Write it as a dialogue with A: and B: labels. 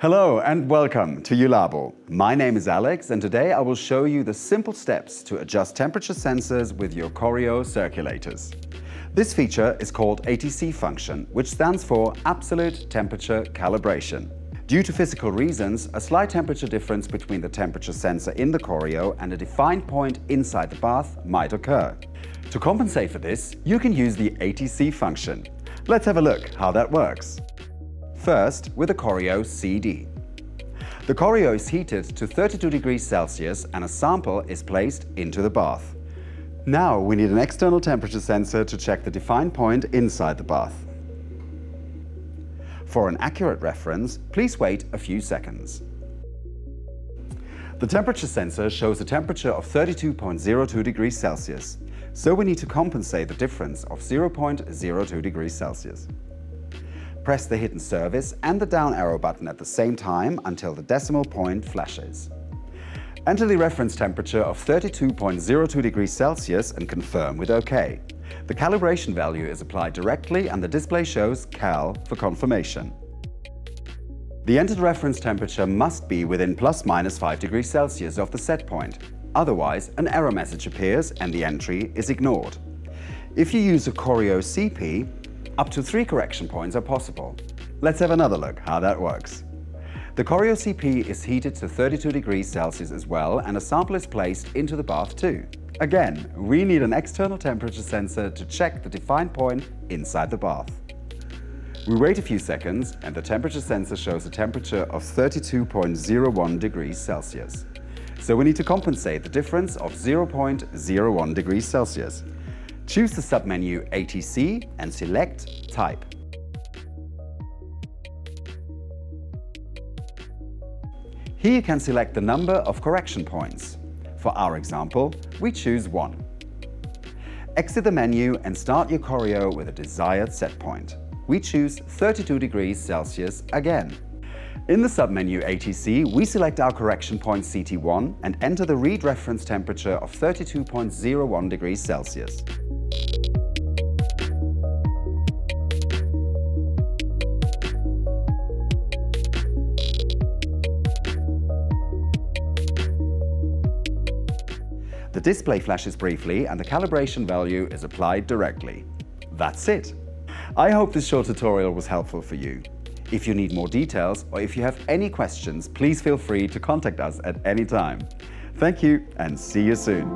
A: Hello and welcome to JULABO. My name is Alex and today I will show you the simple steps to adjust temperature sensors with your Corio circulators. This feature is called ATC function, which stands for Absolute Temperature Calibration. Due to physical reasons, a slight temperature difference between the temperature sensor in the Corio and a defined point inside the bath might occur. To compensate for this, you can use the ATC function. Let's have a look how that works. First, with the Corio CD. The Corio is heated to 32 degrees Celsius and a sample is placed into the bath. Now we need an external temperature sensor to check the defined point inside the bath. For an accurate reference, please wait a few seconds. The temperature sensor shows a temperature of 32.02 degrees Celsius, so we need to compensate the difference of 0.02 degrees Celsius. Press the hidden service and the down arrow button at the same time until the decimal point flashes. Enter the reference temperature of 32.02 degrees Celsius and confirm with OK. The calibration value is applied directly and the display shows CAL for confirmation. The entered reference temperature must be within plus minus 5 degrees Celsius of the set point. Otherwise, an error message appears and the entry is ignored. If you use a Corio CP, up to three correction points are possible. Let's have another look how that works. The Corio CP is heated to 32 degrees Celsius as well and a sample is placed into the bath too. Again, we need an external temperature sensor to check the defined point inside the bath. We wait a few seconds and the temperature sensor shows a temperature of 32.01 degrees Celsius. So we need to compensate the difference of 0.01 degrees Celsius. Choose the submenu ATC and select Type. Here you can select the number of correction points. For our example, we choose 1. Exit the menu and start your Corio with a desired set point. We choose 32 degrees Celsius again. In the submenu ATC, we select our correction point CT1 and enter the read reference temperature of 32.01 degrees Celsius. The display flashes briefly and the calibration value is applied directly. That's it. I hope this short tutorial was helpful for you. If you need more details or if you have any questions, please feel free to contact us at any time. Thank you and see you soon.